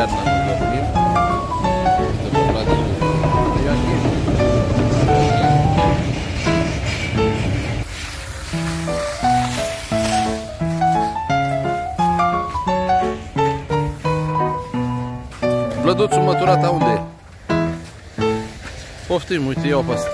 iarna nu dormim. Suntem în plată cu Iachie. Vlăduțul măturata unde e? Poftim, uite, iau pe asta.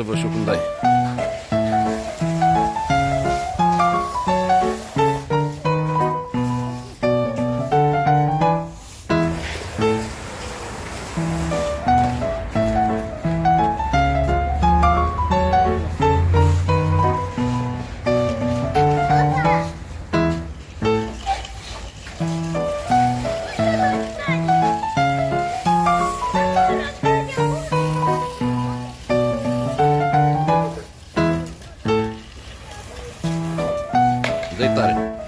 Să văd și they thought it